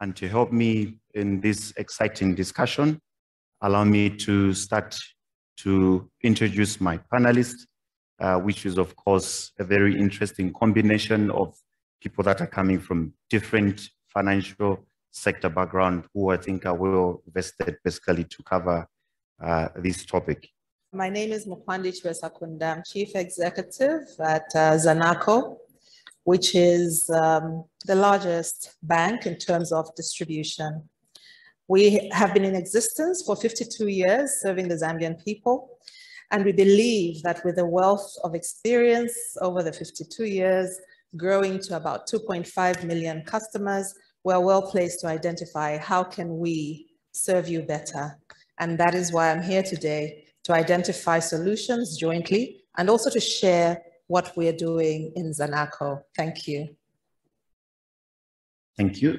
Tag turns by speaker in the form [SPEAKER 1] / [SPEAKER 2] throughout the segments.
[SPEAKER 1] And to help me in this exciting discussion, allow me to start to introduce my panelists, uh, which is of course a very interesting combination of people that are coming from different financial sector background who I think are well vested basically to cover uh, this topic.
[SPEAKER 2] My name is Mukwandi Chibesakunda. I'm Chief Executive at uh, Zanaco, which is um, the largest bank in terms of distribution. We have been in existence for 52 years serving the Zambian people. And we believe that with the wealth of experience over the 52 years, growing to about 2.5 million customers, we're well placed to identify how can we serve you better. And that is why I'm here today to identify solutions jointly and also to share what we're doing in Zanaco. Thank you.
[SPEAKER 1] Thank you.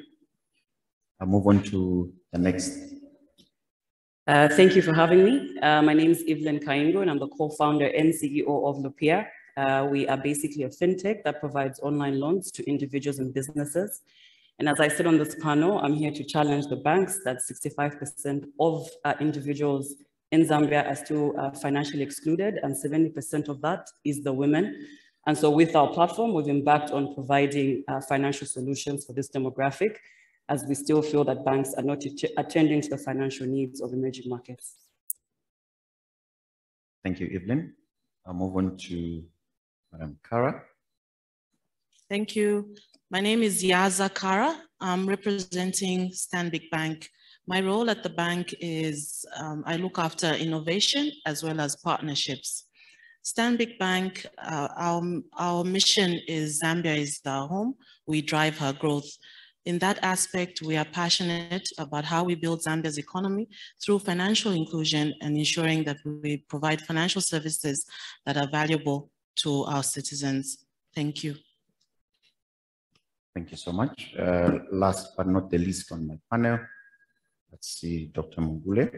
[SPEAKER 1] I'll move on to the next.
[SPEAKER 3] Uh, thank you for having me. Uh, my name is Evelyn Kaingu and I'm the co-founder and CEO of Lupiya. Uh, we are basically a fintech that provides online loans to individuals and businesses. And as I said on this panel, I'm here to challenge the banks that 65% of uh, individuals in Zambia are still uh, financially excluded and 70% of that is the women. And so with our platform, we've embarked on providing uh, financial solutions for this demographic as we still feel that banks are not attending to the financial needs of emerging markets.
[SPEAKER 1] Thank you, Evelyn. I'll move on to Madam Kara.
[SPEAKER 4] Thank you. My name is Yaza Kara. I'm representing Stanbic Bank. My role at the bank is um, I look after innovation as well as partnerships. Stanbic Bank, uh, our, our mission is Zambia is our home. We drive her growth. In that aspect, we are passionate about how we build Zambia's economy through financial inclusion and ensuring that we provide financial services that are valuable to our citizens. Thank you.
[SPEAKER 1] Thank you so much. Uh, last but not the least on my panel, let's see Dr. Mungule.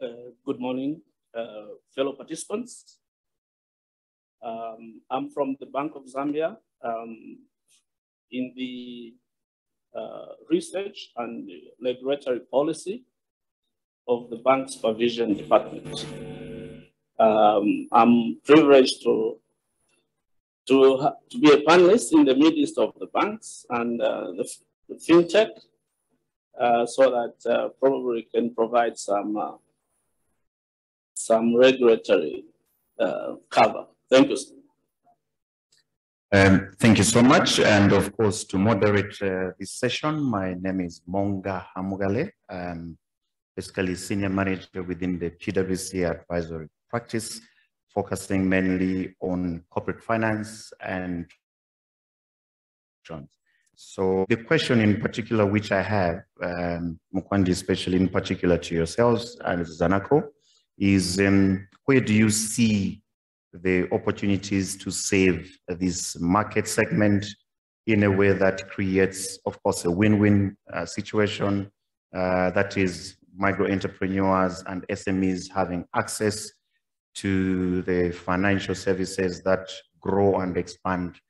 [SPEAKER 5] Uh, good morning, uh, fellow participants. Um, I'm from the Bank of Zambia um, in the uh, research and regulatory policy of the bank supervision department. Um, I'm privileged to to, to be a panelist in the midst of the banks and uh, the, fintech uh, so that uh, probably can provide some uh, some regulatory cover. Thank you.
[SPEAKER 1] Um, thank you so much. And of course, to moderate uh, this session, my name is Moonga Hamukale. I'm basically senior manager within the PwC advisory practice focusing mainly on corporate finance and so the question in particular, which I have, um, Mukwandi, especially in particular to yourselves and Zanaco, is um, where do you see the opportunities to save this market segment in a way that creates, of course, a win-win uh, situation uh, that is micro entrepreneurs and SMEs having access to the financial services that grow and expand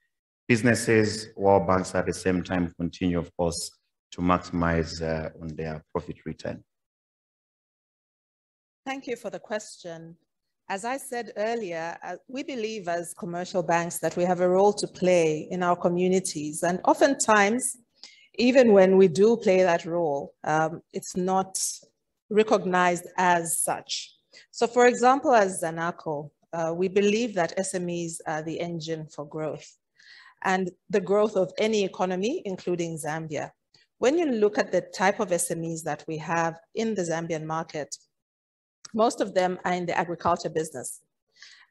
[SPEAKER 1] businesses, while banks at the same time continue, of course, to maximize uh, on their profit return.
[SPEAKER 2] Thank you for the question. As I said earlier, uh, we believe as commercial banks that we have a role to play in our communities. And oftentimes, even when we do play that role, um, it's not recognized as such. So for example, as Zanaco, uh, we believe that SMEs are the engine for growth and the growth of any economy, including Zambia. When you look at the type of SMEs that we have in the Zambian market, most of them are in the agriculture business.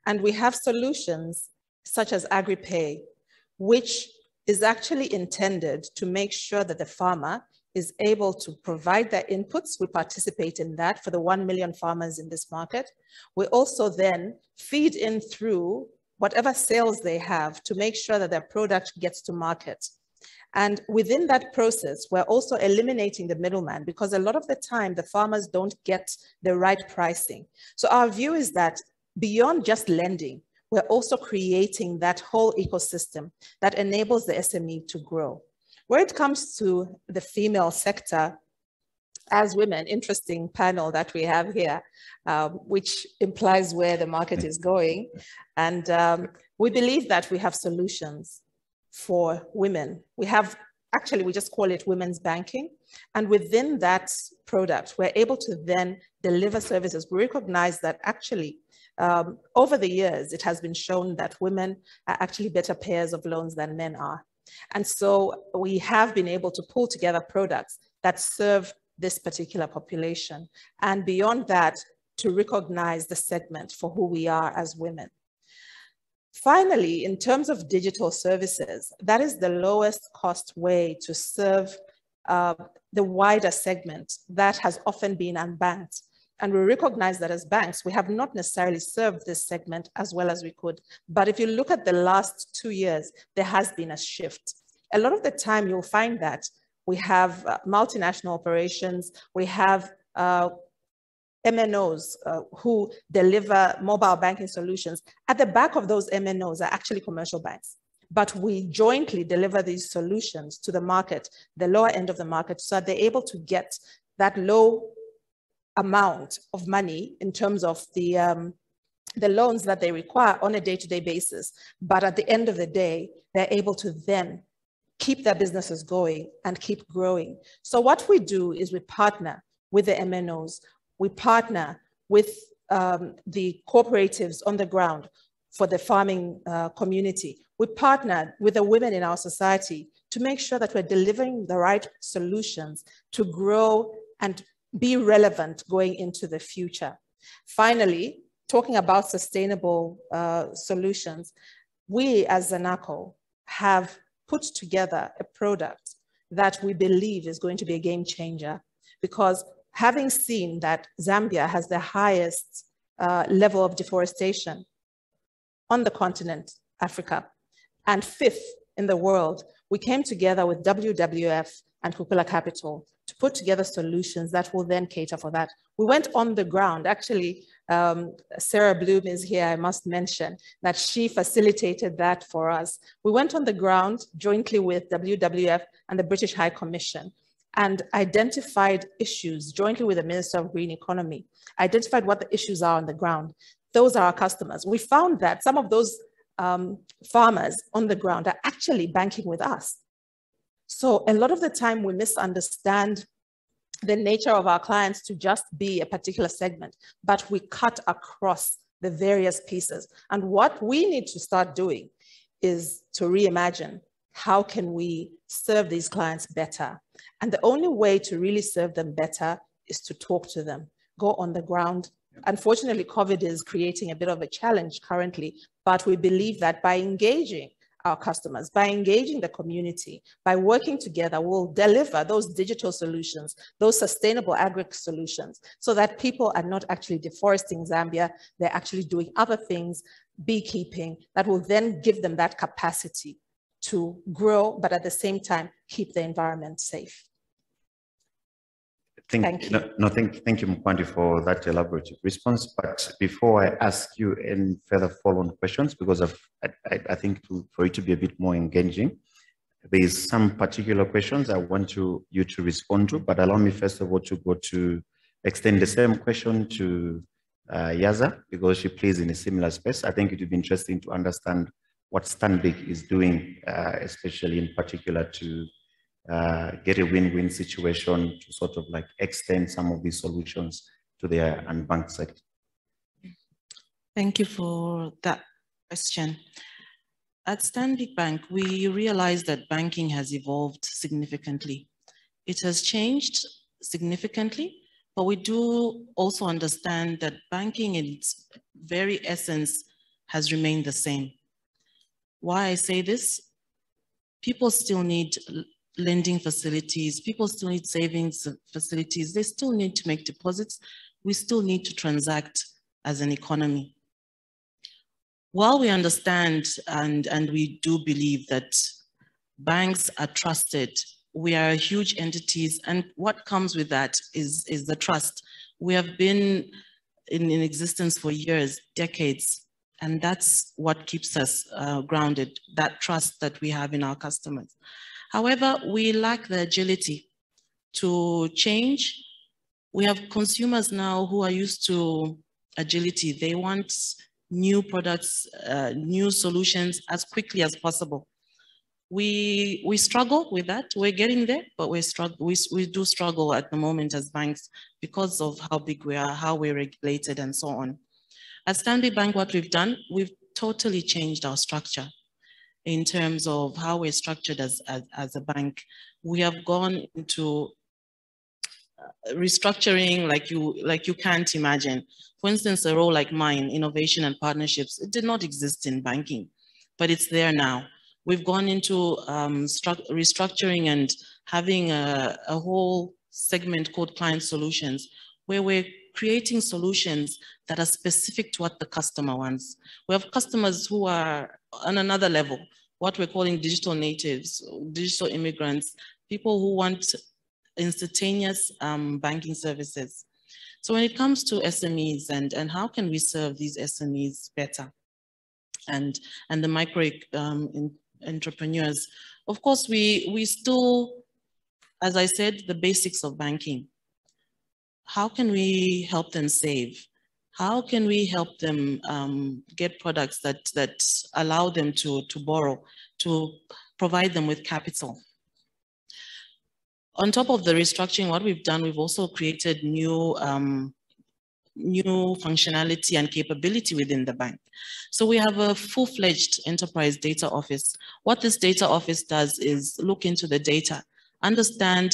[SPEAKER 2] And we have solutions such as AgriPay, which is actually intended to make sure that the farmer is able to provide their inputs. We participate in that for the 1 million farmers in this market. We also then feed in through whatever sales they have to make sure that their product gets to market. And within that process, we're also eliminating the middleman because a lot of the time the farmers don't get the right pricing. So our view is that beyond just lending, we're also creating that whole ecosystem that enables the SME to grow. Where it comes to the female sector, as women, interesting panel that we have here, um, which implies where the market is going. And um, we believe that we have solutions for women. We have, actually, we just call it women's banking. And within that product, we're able to then deliver services. We recognize that actually, um, over the years, it has been shown that women are actually better payers of loans than men are. And so we have been able to pull together products that serve this particular population. And beyond that, to recognize the segment for who we are as women. Finally, in terms of digital services, that is the lowest cost way to serve uh, the wider segment that has often been unbanked. And we recognize that as banks, we have not necessarily served this segment as well as we could. But if you look at the last two years, there has been a shift. A lot of the time you'll find that we have uh, multinational operations, we have uh, MNOs uh, who deliver mobile banking solutions. At the back of those MNOs are actually commercial banks. But we jointly deliver these solutions to the market, the lower end of the market, so they're able to get that low amount of money in terms of the, um, the loans that they require on a day-to-day -day basis. But at the end of the day, they're able to then keep their businesses going and keep growing. So what we do is we partner with the MNOs, we partner with um, the cooperatives on the ground for the farming uh, community. We partner with the women in our society to make sure that we're delivering the right solutions to grow and be relevant going into the future. Finally, talking about sustainable uh, solutions, we as Zanaco have put together a product that we believe is going to be a game changer because having seen that Zambia has the highest uh, level of deforestation on the continent, Africa, and fifth in the world, we came together with WWF and Kukula Capital to put together solutions that will then cater for that. We went on the ground. Actually, um, Sarah Bloom is here, I must mention, that she facilitated that for us. We went on the ground jointly with WWF and the British High Commission and identified issues jointly with the Minister of Green Economy, identified what the issues are on the ground. Those are our customers. We found that some of those um, farmers on the ground are actually banking with us. So a lot of the time we misunderstand the nature of our clients to just be a particular segment, but we cut across the various pieces. And what we need to start doing is to reimagine how can we serve these clients better? And the only way to really serve them better is to talk to them, go on the ground. Unfortunately, COVID is creating a bit of a challenge currently, but we believe that by engaging our customers, by engaging the community, by working together, we'll deliver those digital solutions, those sustainable agri solutions, so that people are not actually deforesting Zambia, they're actually doing other things, beekeeping, that will then give them that capacity to grow, but at the same time, keep the environment safe.
[SPEAKER 1] Thank, thank you. No, no, thank, thank you, Mukwandi, for that elaborative response. But before I ask you any further follow-on questions, because of, I, I think to, for it to be a bit more engaging, there is some particular questions I want to, you to respond to, but allow me first of all to go to extend the same question to uh, Yaza, because she plays in a similar space. I think it would be interesting to understand what Stanbic is doing, uh, especially in particular to uh, get a win-win situation to sort of like extend some of these solutions to their unbanked sector?
[SPEAKER 4] Thank you for that question. At Stanbic Bank, we realize that banking has evolved significantly. It has changed significantly, but we do also understand that banking in its very essence has remained the same. Why I say this, people still need lending facilities, people still need savings facilities, they still need to make deposits, we still need to transact as an economy. While we understand and, and we do believe that banks are trusted, we are huge entities and what comes with that is, is the trust. We have been in, in existence for years, decades. And that's what keeps us uh, grounded, that trust that we have in our customers. However, we lack the agility to change. We have consumers now who are used to agility. They want new products, uh, new solutions as quickly as possible. We, we struggle with that. We're getting there, but we, struggle, we, we do struggle at the moment as banks because of how big we are, how we're regulated and so on. At Stanbic Bank, what we've done, we've totally changed our structure in terms of how we're structured as, as, as a bank. We have gone into uh, restructuring like you like you can't imagine. For instance, a role like mine, innovation and partnerships, it did not exist in banking, but it's there now. We've gone into um, restructuring and having a, a whole segment called client solutions, where we're creating solutions that are specific to what the customer wants. We have customers who are on another level, what we're calling digital natives, digital immigrants, people who want instantaneous um, banking services. So when it comes to SMEs and, and how can we serve these SMEs better and, and the micro um, in, entrepreneurs, of course, we, we still, as I said, the basics of banking. How can we help them save? How can we help them um, get products that, that allow them to, to borrow, to provide them with capital? On top of the restructuring, what we've done, we've also created new um, new functionality and capability within the bank. So we have a full-fledged enterprise data office. What this data office does is look into the data, understand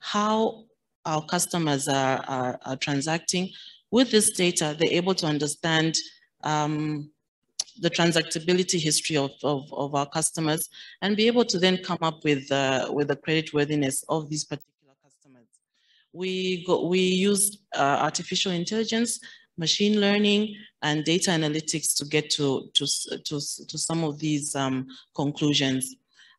[SPEAKER 4] how our customers are, are, are transacting. With this data, they're able to understand um, the transactability history of, of, of, our customers and be able to then come up with, uh, with the credit worthiness of these particular customers. We, go, we use uh, artificial intelligence, machine learning, and data analytics to get to, to, to, to some of these um, conclusions.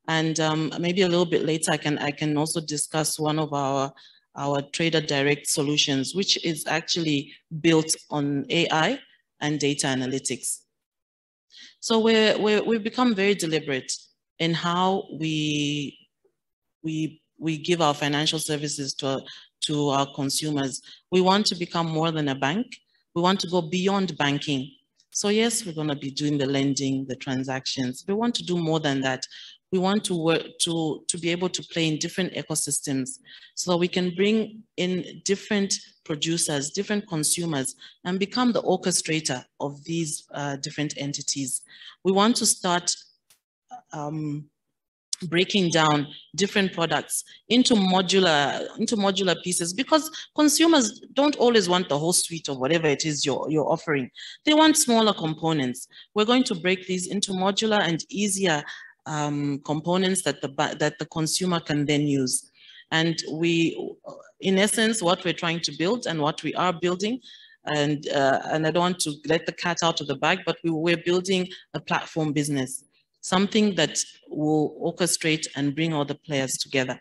[SPEAKER 4] And um, maybe a little bit later, I can, I can also discuss one of our, our Trader Direct solutions, which is actually built on AI and data analytics. So we're, we're, we've become very deliberate in how we, we, we give our financial services to, to our consumers. We want to become more than a bank. We want to go beyond banking. So yes, we're going to be doing the lending, the transactions. We want to do more than that. We want to work to, to be able to play in different ecosystems so that we can bring in different producers, different consumers, and become the orchestrator of these uh, different entities. We want to start um, breaking down different products into modular into modular pieces because consumers don't always want the whole suite of whatever it is you're, you're offering they want smaller components we're going to break these into modular and easier um, components that the that the consumer can then use and we, in essence, what we're trying to build and what we are building, and, uh, and I don't want to let the cat out of the bag, but we, we're building a platform business, something that will orchestrate and bring all the players together.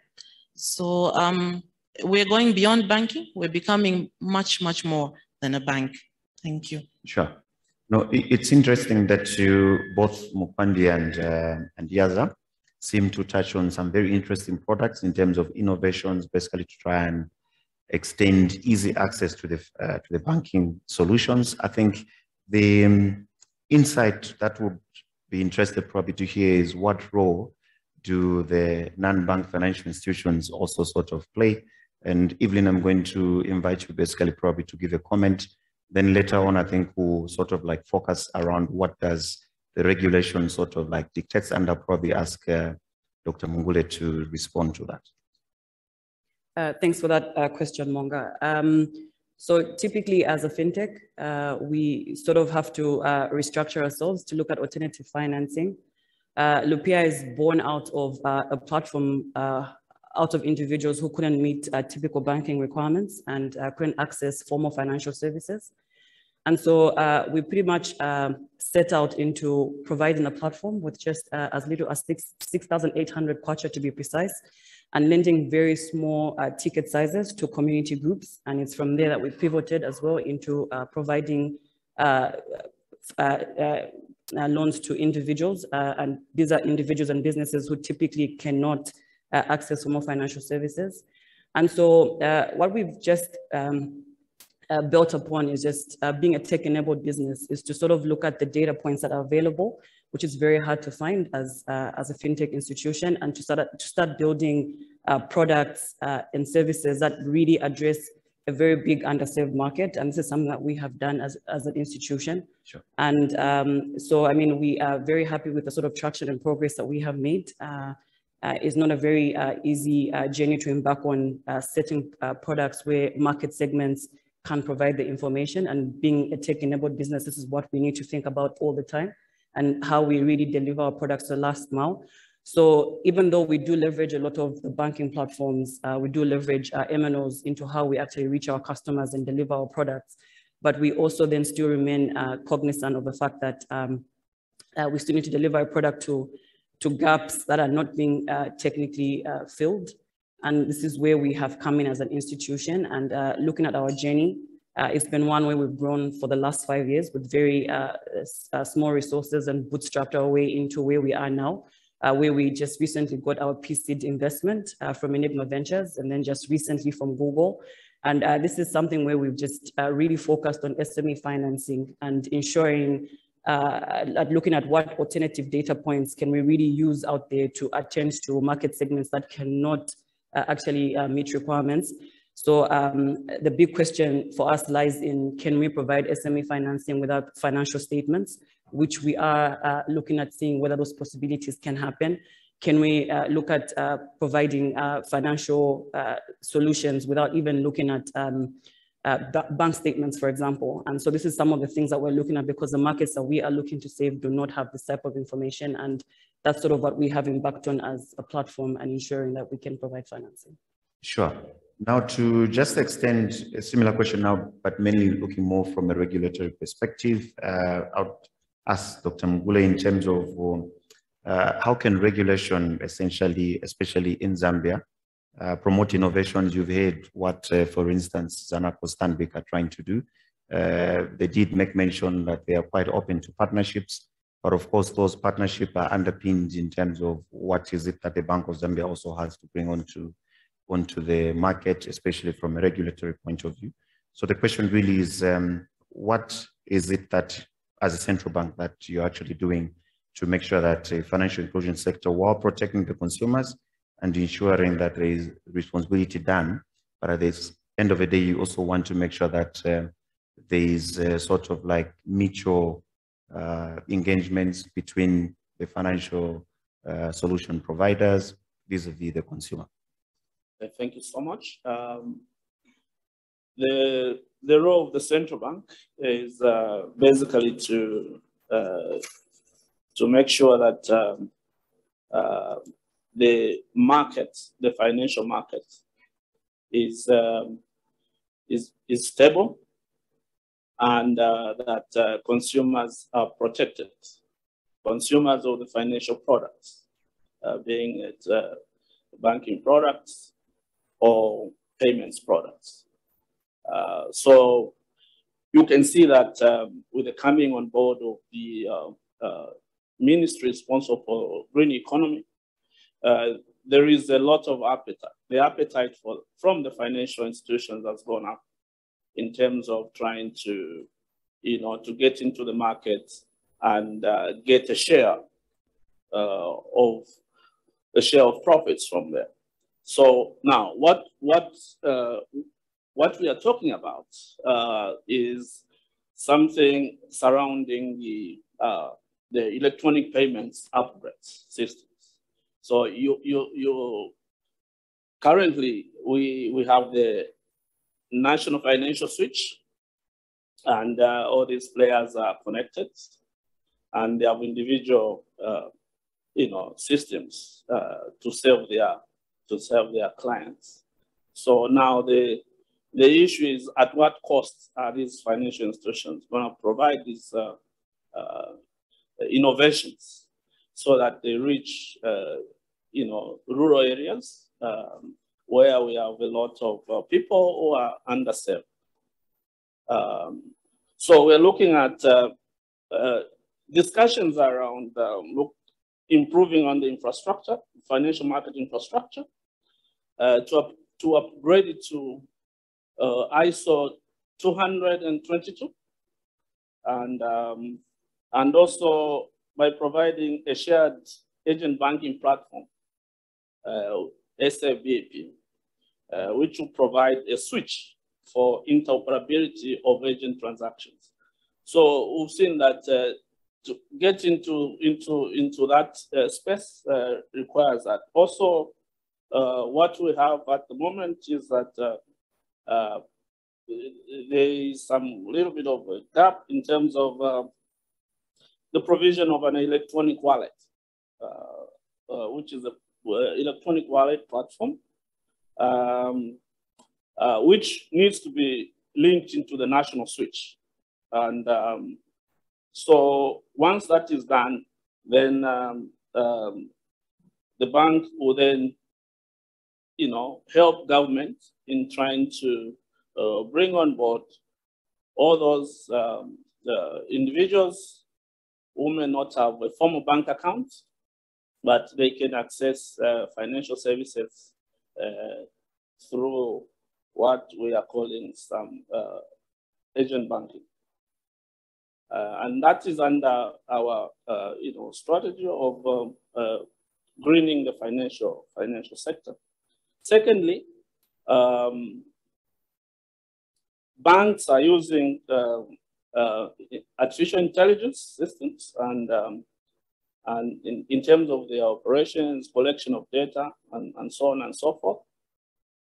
[SPEAKER 4] So um, we're going beyond banking. We're becoming much, much more than a bank. Thank you.
[SPEAKER 1] Sure. No, it's interesting that you both Mukwandi and uh, and Yaza seem to touch on some very interesting products in terms of innovations, basically to try and extend easy access to the uh, to the banking solutions. I think the um, insight that would be interested probably to hear is what role do the non-bank financial institutions also sort of play? And Evelyn, I'm going to invite you basically probably to give a comment. Then later on, I think we'll sort of like focus around what does the regulation sort of like dictates, and I'll probably ask uh, Dr. Mungule to respond to that.
[SPEAKER 3] Uh, thanks for that uh, question, Moonga. Um, so typically as a fintech, uh, we sort of have to uh, restructure ourselves to look at alternative financing. Uh, Lupiya is born out of uh, a platform out of individuals who couldn't meet typical banking requirements and couldn't access formal financial services. And so uh, we pretty much uh, set out into providing a platform with just uh, as little as 6,800 6, kwacha to be precise, and lending very small uh, ticket sizes to community groups. And it's from there that we pivoted as well into uh, providing uh, loans to individuals, and these are individuals and businesses who typically cannot access more financial services. And so what we've just um, built upon is just being a tech-enabled business is to sort of look at the data points that are available, which is very hard to find as, as a fintech institution, and to start, to start building products and services that really address a very big underserved market. And this is something that we have done as, as an institution.
[SPEAKER 1] Sure.
[SPEAKER 3] And um, so, I mean, we are very happy with the sort of traction and progress that we have made. Uh, uh, it's not a very uh, easy uh, journey to embark on uh, certain uh, products where market segments can provide the information and being a tech-enabled business, this is what we need to think about all the time and how we really deliver our products the last mile. So even though we do leverage a lot of the banking platforms, uh, we do leverage uh, MNOs into how we actually reach our customers and deliver our products. But we also then still remain uh, cognizant of the fact that um, uh, we still need to deliver a product to, to gaps that are not being uh, technically uh, filled. And this is where we have come in as an institution and uh, looking at our journey, it's been one where we've grown for the last five years with very small resources and bootstrapped our way into where we are now uh, where we just recently got our pre-seed investment uh, from Enigma Ventures and then just recently from Google. And uh, this is something where we've just uh, really focused on SME financing and ensuring, uh, at looking at what alternative data points can we really use out there to attend to market segments that cannot uh, actually meet requirements. So um, the big question for us lies in, can we provide SME financing without financial statements? which we are uh, looking at seeing whether those possibilities can happen. Can we uh, look at uh, providing uh, financial uh, solutions without even looking at um, uh, bank statements, for example? And so this is some of the things that we're looking at because the markets that we are looking to save do not have this type of information. And that's sort of what we have embarked on as a platform and ensuring that we can provide financing.
[SPEAKER 1] Sure. Now to just extend a similar question now, but mainly looking more from a regulatory perspective, uh, out ask Dr. Mungule in terms of uh, how can regulation essentially, especially in Zambia, uh, promote innovations? You've heard what, uh, for instance, Zanaco Stanbic are trying to do. Uh, they did make mention that they are quite open to partnerships, but of course, those partnerships are underpinned in terms of what is it that the Bank of Zambia also has to bring onto, onto the market, especially from a regulatory point of view. So the question really is, um, what is it that as a central bank that you're actually doing to make sure that the financial inclusion sector, while protecting the consumers and ensuring that there is responsibility done, but at the end of the day, you also want to make sure that uh, there is sort of like mutual engagements between the financial uh, solution providers vis-a-vis -vis the consumer.
[SPEAKER 5] Thank you so much. Um, the the role of the central bank is uh, basically to uh, to make sure that um, uh, the market, the financial market, is um, is is stable, and uh, that uh, consumers are protected. Consumers of the financial products, uh, being it banking products or payments products. Uh, so you can see that um, with the coming on board of the uh, uh, ministry responsible for green economy, uh, there is a lot of appetite. The appetite for from the financial institutions has gone up in terms of trying to, you know, to get into the market and uh, get a share uh, of a share of profits from there. So now, what what uh, what we are talking about uh, is something surrounding the, uh, the electronic payments upgrades systems. So you, you, you currently we, we have the national financial switch and uh, all these players are connected and they have individual uh, you know, systems uh, to serve their to serve their clients. So now the the issue is at what cost are these financial institutions going to provide these uh, uh, innovations so that they reach, uh, you know, rural areas um, where we have a lot of uh, people who are underserved. Um, so we're looking at uh, uh, discussions around um, improving on the infrastructure, financial market infrastructure, uh, to, up, to upgrade it to uh, ISO 222, and, um, and also by providing a shared agent banking platform, uh, SFBAP, uh, which will provide a switch for interoperability of agent transactions. So we've seen that uh, to get into into into that uh, space uh, requires that. Also, uh, what we have at the moment is that uh, there is some little bit of a gap in terms of the provision of an electronic wallet, which is a electronic wallet platform, um, which needs to be linked into the national switch. And um, so once that is done, then um, um, the bank will then, you know, help government in trying to uh, bring on board all those um, individuals who may not have a formal bank account, but they can access uh, financial services uh, through what we are calling some uh, agent banking. Uh, and that is under our uh, you know, strategy of um, uh, greening the financial, financial sector. Secondly, um, banks are using um, artificial intelligence systems and, um, and in, in terms of their operations, collection of data, and, and so on and so forth.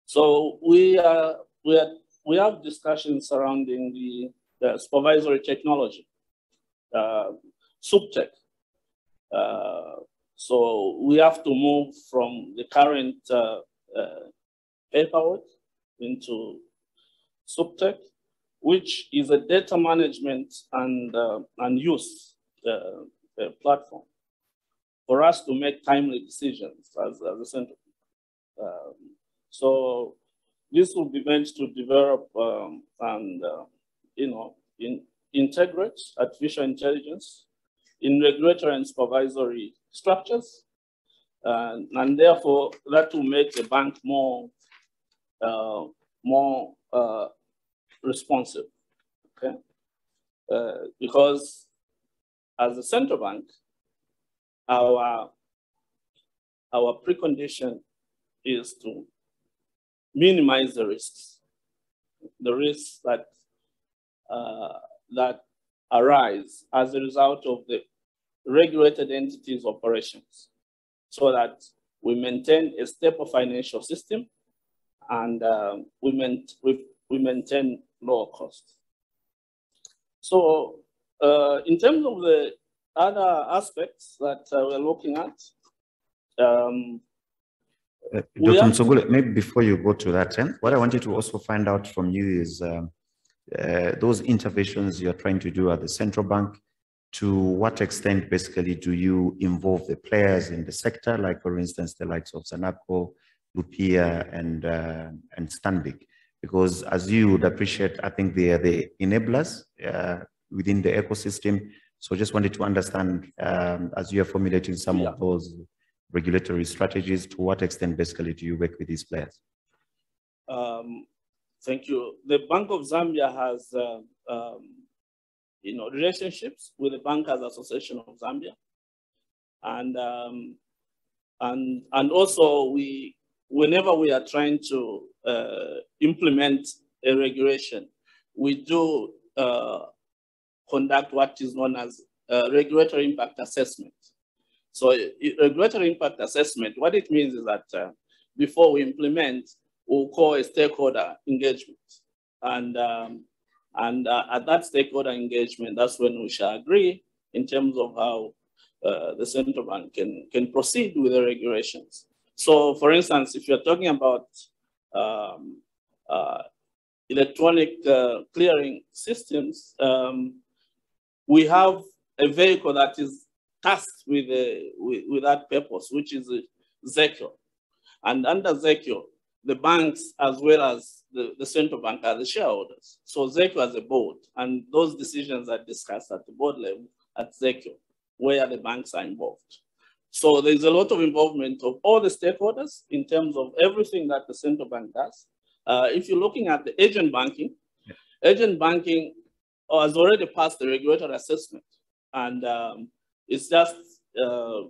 [SPEAKER 5] So we, are, we, are, we have discussions surrounding the, the supervisory technology uh, SupTech. Uh, so we have to move from the current uh, uh, paperwork into SupTech, which is a data management and, uh, and use uh, platform for us to make timely decisions as, as a center. Um, so this will be meant to develop um, and, uh, you know, in, integrate artificial intelligence in regulatory and supervisory structures. Uh, and therefore, that will make the bank more, uh, more uh, responsive, okay? Uh, because as a central bank, our, our precondition is to minimize the risks, the risks that uh, that arise as a result of the regulated entities operations so that we maintain a stable financial system and um, we, main, we, we maintain lower costs. So uh, in terms of the other aspects that uh, we're looking at, um,
[SPEAKER 1] uh, Dr. Mungule, maybe before you go to that, eh, what I wanted to also find out from you is um, uh, those interventions you're trying to do at the central bank, to what extent basically do you involve the players in the sector, like for instance, the likes of Zanaco, Lupiya, and, uh, and Stanbic? Because as you would appreciate, I think they are the enablers uh, within the ecosystem. So just wanted to understand, um, as you are formulating some yeah. of those regulatory strategies, to what extent basically do you work with these players?
[SPEAKER 5] Um, Thank you. The Bank of Zambia has, uh, um, you know, relationships with the Bankers Association of Zambia, and um, and and also we, whenever we are trying to uh, implement a regulation, we do uh, conduct what is known as regulatory impact assessment. So regulatory impact assessment, what it means is that uh, before we implement, we'll call a stakeholder engagement. And, um, and uh, at that stakeholder engagement, that's when we shall agree in terms of how uh, the central bank can, can proceed with the regulations. So for instance, if you're talking about um, uh, electronic uh, clearing systems, um, we have a vehicle that is tasked with, uh, with, with, that purpose, which is ZECIO. And under ZECIO, the banks as well as the, the central bank are the shareholders. So ZECO as a board, and those decisions are discussed at the board level at ZECO, where the banks are involved. So there's a lot of involvement of all the stakeholders in terms of everything that the central bank does. Uh, if you're looking at the agent banking, yeah. agent banking has already passed the regulatory assessment, and um, it's just uh,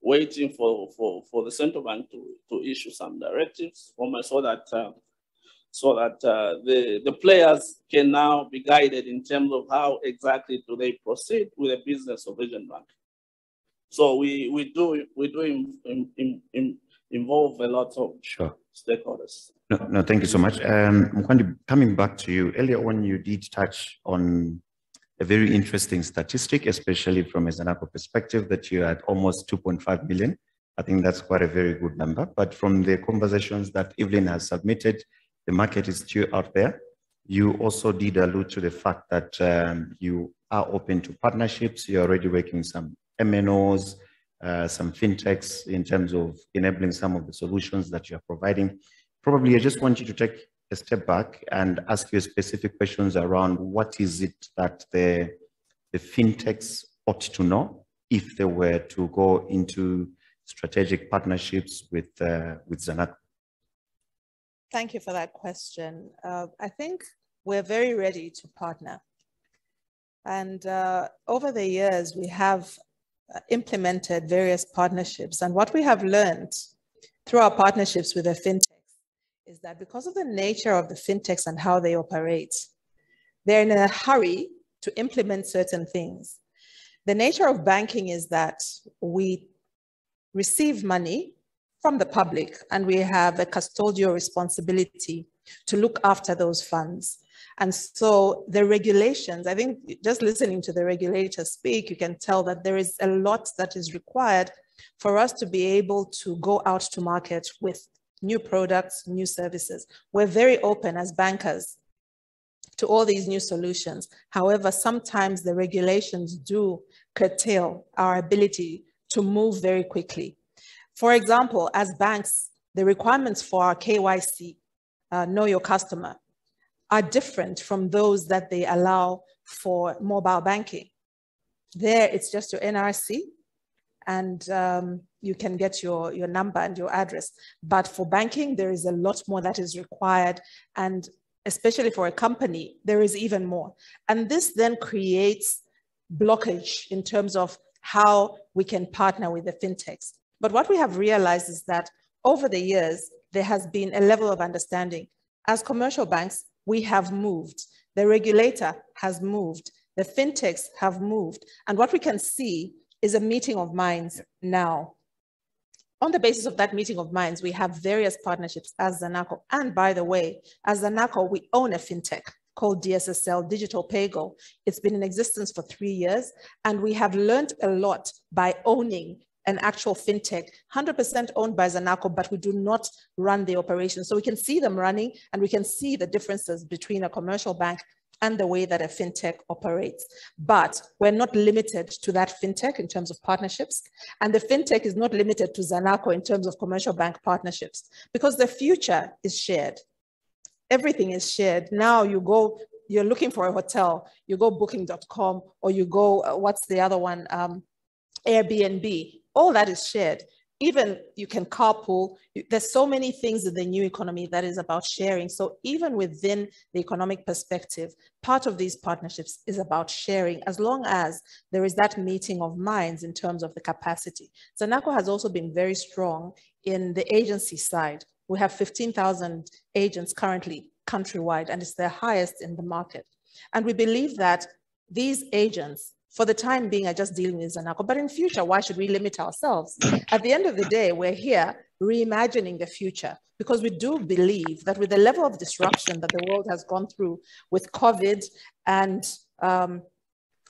[SPEAKER 5] waiting for, for, for the central bank to, to issue some directives so that uh, so that uh, the, the players can now be guided in terms of how exactly do they proceed with the business of agent bank. So we, we do we do in, in, in, involve a lot of
[SPEAKER 1] sure.
[SPEAKER 5] Stakeholders.
[SPEAKER 1] No, no, thank you so much. Um, coming back to you, earlier when you did touch on a very interesting statistic, especially from a Zanaco perspective, that you had almost 2.5 billion. I think that's quite a very good number. But from the conversations that Evelyn has submitted, the market is still out there. You also did allude to the fact that um, you are open to partnerships. You're already working some MNOs, uh, some fintechs in terms of enabling some of the solutions that you're providing. Probably I just want you to take a step back and ask you specific questions around what is it that the, the fintechs ought to know if they were to go into strategic partnerships with, uh, with Zanaco?
[SPEAKER 2] Thank you for that question. Uh, I think we're very ready to partner. And uh, over the years, we have Uh, implemented various partnerships. And what we have learned through our partnerships with the fintechs is that because of the nature of the fintechs and how they operate, they're in a hurry to implement certain things. The nature of banking is that we receive money from the public and we have a custodial responsibility to look after those funds. And so the regulations, I think just listening to the regulators speak, you can tell that there is a lot that is required for us to be able to go out to market with new products, new services. We're very open as bankers to all these new solutions. However, sometimes the regulations do curtail our ability to move very quickly. For example, as banks, the requirements for our KYC, uh, know your customer, are different from those that they allow for mobile banking. There, it's just your NRC and um, you can get your, your number and your address. But for banking, there is a lot more that is required. And especially for a company, there is even more. And this then creates blockage in terms of how we can partner with the fintechs. But what we have realized is that over the years, there has been a level of understanding. As commercial banks, we have moved. The regulator has moved. The fintechs have moved. And what we can see is a meeting of minds now. On the basis of that meeting of minds, we have various partnerships as Zanaco. And by the way, as Zanaco, we own a fintech called DSSL, Digital PayGo. It's been in existence for three years, and we have learned a lot by owning an actual fintech, 100% owned by Zanaco, but we do not run the operation. So we can see them running and we can see the differences between a commercial bank and the way that a fintech operates. But we're not limited to that fintech in terms of partnerships. And the fintech is not limited to Zanaco in terms of commercial bank partnerships because the future is shared. Everything is shared. Now you go, you're looking for a hotel, you go booking.com or you go, uh, what's the other one? Um, Airbnb. All that is shared even you can carpool. There's so many things in the new economy that is about sharing. So even within the economic perspective, part of these partnerships is about sharing as long as there is that meeting of minds in terms of the capacity. Zanaco has also been very strong in the agency side. We have 15,000 agents currently countrywide and it's the highest in the market. And we believe that these agents for the time being are just dealing with Zanaco. But in future, why should we limit ourselves? At the end of the day, we're here reimagining the future because we do believe that with the level of disruption that the world has gone through with COVID and um,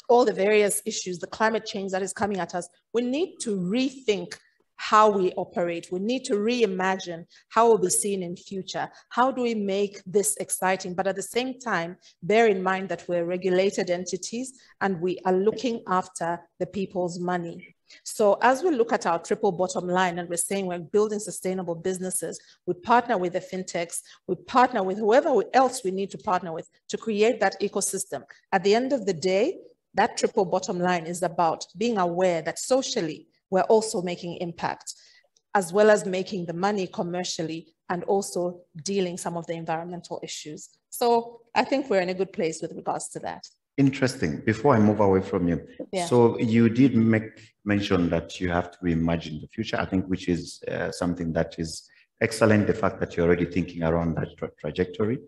[SPEAKER 2] all the various issues, the climate change that is coming at us, we need to rethink how we operate. We need to reimagine how we'll be seen in future. How do we make this exciting? But at the same time, bear in mind that we're regulated entities and we are looking after the people's money. So as we look at our triple bottom line and we're saying we're building sustainable businesses, we partner with the fintechs, we partner with whoever else we need to partner with to create that ecosystem. At the end of the day, that triple bottom line is about being aware that socially we're also making impact, as well as making the money commercially and also dealing some of the environmental issues. So I think we're in a good place with regards to that.
[SPEAKER 1] Interesting. Before I move away from you, yeah. so you did make mention that you have to imagine the future. I think which is uh, something that is excellent. The fact that you're already thinking around that tra trajectory.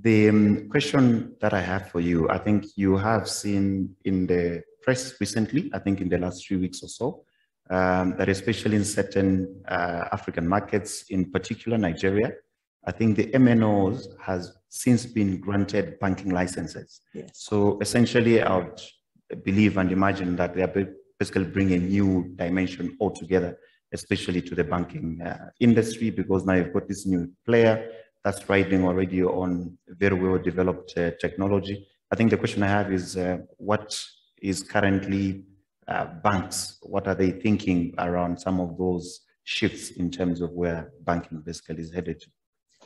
[SPEAKER 1] The um, question that I have for you, I think you have seen in the press recently. I think in the last three weeks or so, um, that especially in certain uh, African markets, in particular Nigeria, I think the MNOs has since been granted banking licenses.
[SPEAKER 2] Yes.
[SPEAKER 1] So essentially, I would believe and imagine that they are basically bringing a new dimension altogether, especially to the banking uh, industry, because now you've got this new player that's riding already on very well developed uh, technology. I think the question I have is uh, what is currently uh, banks, what are they thinking around some of those shifts in terms of where banking basically is headed to?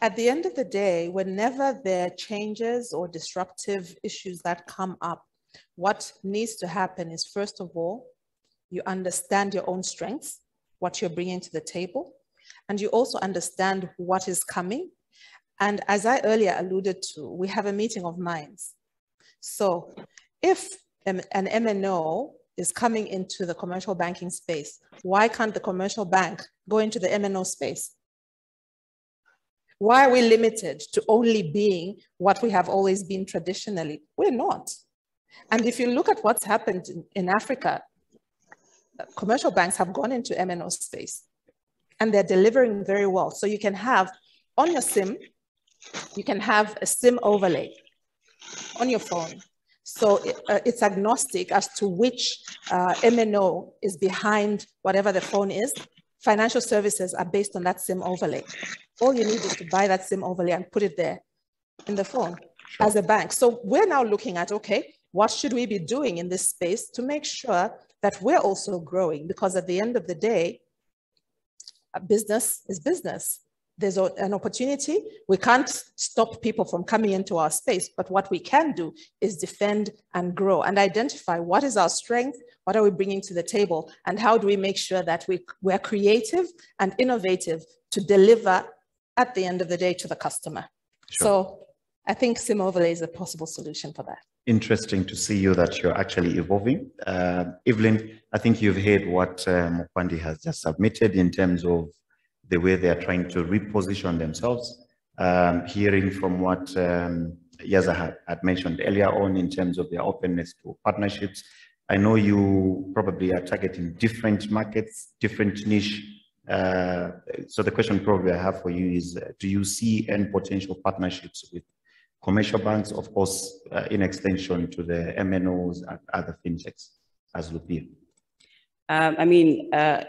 [SPEAKER 2] at the end of the day, whenever there are changes or disruptive issues that come up, what needs to happen is first of all, you understand your own strengths, what you're bringing to the table, and you also understand what is coming. And as I earlier alluded to, we have a meeting of minds. So if an MNO is coming into the commercial banking space, why can't the commercial bank go into the MNO space? Why are we limited to only being what we have always been traditionally? We're not. And if you look at what's happened in, in Africa, commercial banks have gone into MNO space and they're delivering very well. So you can have on your SIM, you can have a SIM overlay on your phone. So it, uh, it's agnostic as to which uh, MNO is behind whatever the phone is. Financial services are based on that SIM overlay. All you need is to buy that SIM overlay and put it there in the phone sure. as a bank. So we're now looking at, okay, what should we be doing in this space to make sure that we're also growing? Because at the end of the day, business is business. There's an opportunity. We can't stop people from coming into our space, but what we can do is defend and grow and identify what is our strength, what are we bringing to the table, and how do we make sure that we, we're creative and innovative to deliver at the end of the day to the customer. Sure. So I think SIM overlay is a possible solution for that.
[SPEAKER 1] Interesting to see you that you're actually evolving. Uh, Evelyn, I think you've heard what um, has just submitted in terms of the way they are trying to reposition themselves. Um, hearing from what um, Yaza had, had, mentioned earlier on in terms of their openness to partnerships. I know you probably are targeting different markets, different niche uh, so the question probably I have for you is, uh, do you see any potential partnerships with commercial banks, of course, uh, in extension to the MNOs and other fintechs as Lupiya?
[SPEAKER 3] Um, I mean, uh,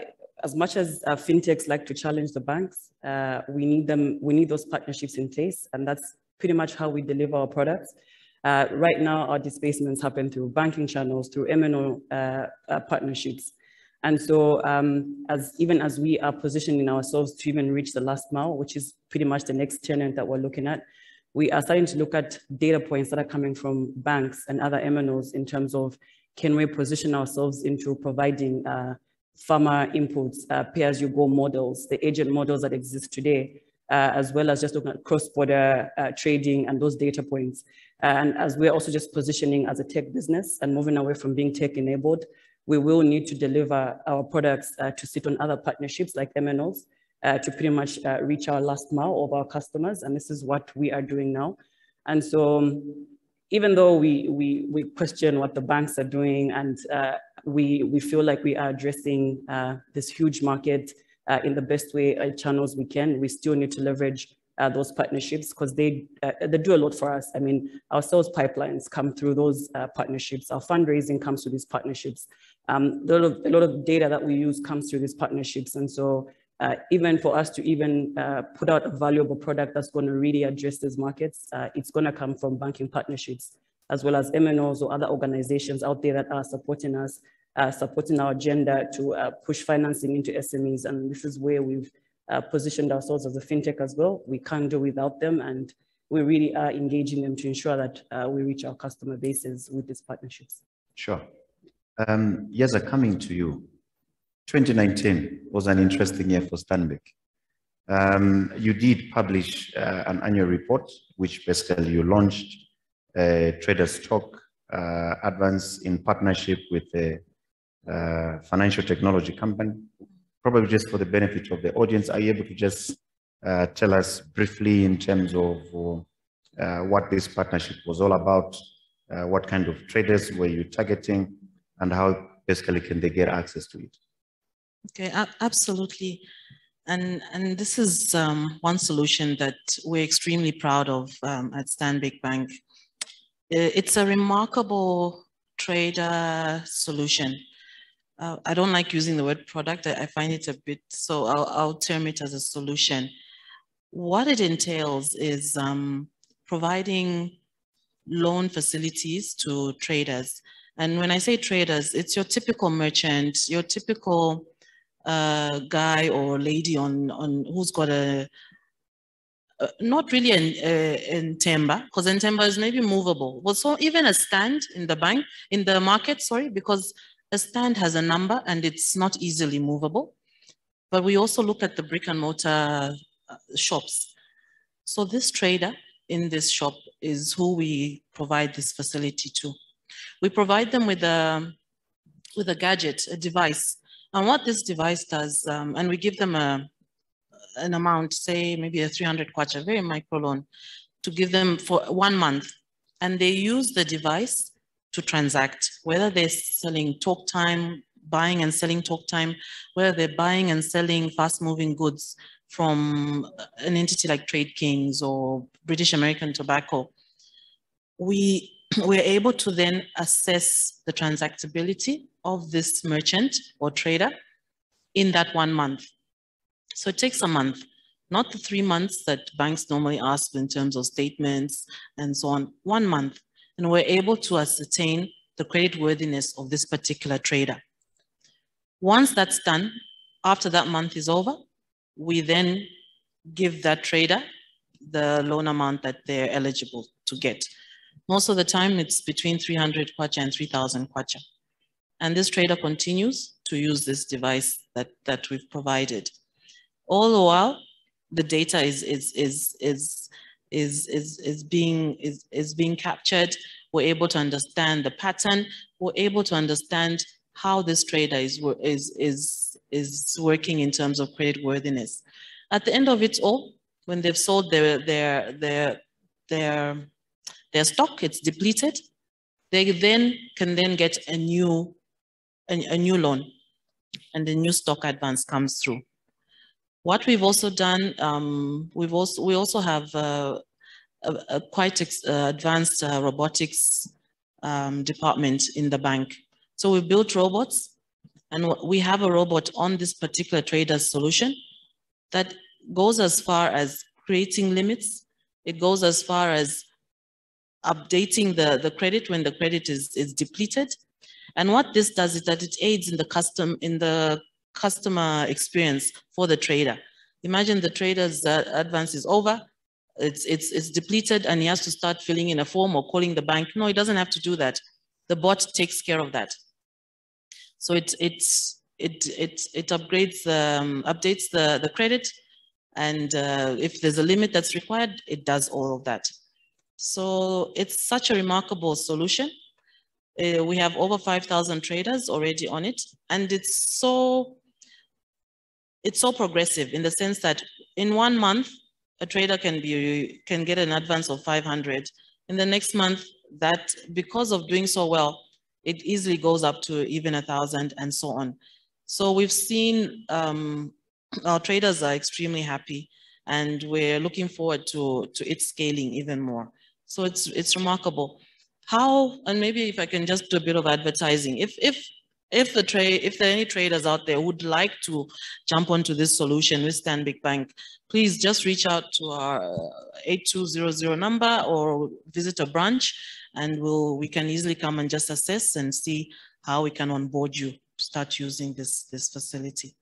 [SPEAKER 3] as much as uh, fintechs like to challenge the banks, we need them, we need those partnerships in place, and that's pretty much how we deliver our products. right now, our disbursements happen through banking channels, through MNO partnerships. And so um, as even as we are positioning ourselves to even reach the last mile, which is pretty much the next tenant that we're looking at, we are starting to look at data points that are coming from banks and other MNOs in terms of can we position ourselves into providing uh, farmer inputs, uh, pay-as-you-go models, the agent models that exist today, uh, as well as just looking at cross-border uh, trading and those data points. and as we're also just positioning as a tech business and moving away from being tech-enabled we will need to deliver our products uh, to sit on other partnerships like MNOs uh, to pretty much uh, reach our last mile of our customers. And this is what we are doing now. And so um, even though we, we, we question what the banks are doing and uh, we, we feel like we are addressing uh, this huge market uh, in the best way channels we can, we still need to leverage uh, those partnerships because they uh, they do a lot for us. I mean, our sales pipelines come through those uh, partnerships. Our fundraising comes through these partnerships. Um, a, lot of, a lot of data that we use comes through these partnerships. And so uh, even for us to even uh, put out a valuable product that's going to really address these markets, uh, it's going to come from banking partnerships, as well as MNOs or other organizations out there that are supporting us uh, supporting our agenda to uh, push financing into SMEs. And this is where we've uh, positioned ourselves as a fintech as well. We can't do without them. And we really are engaging them to ensure that uh, we reach our customer bases with these partnerships.
[SPEAKER 1] Sure. Um, Yaza, coming to you. 2019 was an interesting year for Stanbic. Um, you did publish uh, an annual report, which basically you launched a trader stock uh, advance in partnership with a uh, financial technology company. Probably just for the benefit of the audience, are you able to just uh, tell us briefly in terms of what this partnership was all about, what kind of traders were you targeting, and how basically can they get access to it?
[SPEAKER 4] Okay, absolutely. And, and this is um, one solution that we're extremely proud of um, at Stanbic Bank. It's a remarkable trader solution. Uh, I don't like using the word product. I, I find it a bit, so I'll, I'll, term it as a solution. What it entails is um, providing loan facilities to traders. And when I say traders, it's your typical merchant, your typical uh, guy or lady on, on who's got a, uh, not really in, uh, in timber, because in timber is maybe movable. Well, so even a stand in the bank, in the market, sorry, because a stand has a number and it's not easily movable. But we also look at the brick and mortar uh, shops. So this trader in this shop is who we provide this facility to. We provide them with a, with a gadget, a device and what this device does, um, and we give them a, an amount, say maybe a 300 kwacha, very micro loan, to give them for one month. And they use the device to transact, whether they're selling talk time, buying and selling talk time, whether they're buying and selling fast moving goods from an entity like Trade Kings or British American Tobacco. We we're able to then assess the transactability of this merchant or trader in that one month. So it takes a month, not the three months that banks normally ask in terms of statements and so on, one month. And we're able to ascertain the credit worthiness of this particular trader. Once that's done, after that month is over, we then give that trader the loan amount that they're eligible to get. Most of the time, it's between 300 kwacha and 3,000 kwacha. And this trader continues to use this device that, that we've provided. All the while, the data is, is, is, is, is, is, is, being, is, is being captured. We're able to understand the pattern. We're able to understand how this trader is, is, is, is working in terms of credit worthiness. At the end of it all, when they've sold their, their, their, their their stock, it's depleted. They then can then get a new, a, a new loan and the new stock advance comes through. What we've also done, um, we've also, we also have uh, a, a, quite uh, advanced uh, robotics um, department in the bank. So we built robots and we have a robot on this particular trader's solution that goes as far as creating limits. It goes as far as updating the, the credit when the credit is, is depleted. And what this does is that it aids in the custom in the customer experience for the trader. Imagine the trader's uh, advance is over, it's, it's, it's depleted and he has to start filling in a form or calling the bank. No, he doesn't have to do that. The bot takes care of that. So it, it, it, it, it upgrades, um, updates the, the credit and uh, if there's a limit that's required, it does all of that. So it's such a remarkable solution. Uh, we have over 5,000 traders already on it. And it's so, it's so progressive in the sense that in one month, a trader can be can get an advance of 500. In the next month, that because of doing so well, it easily goes up to even a thousand and so on. So we've seen um, our traders are extremely happy and we're looking forward to, to its scaling even more. So it's, it's remarkable. How, and maybe if I can just do a bit of advertising, if, if, if, the trade, if there are any traders out there who would like to jump onto this solution with Stanbic Bank, please just reach out to our 8200 number or visit a branch and we'll, we can easily come and just assess and see how we can onboard you to start using this, this facility.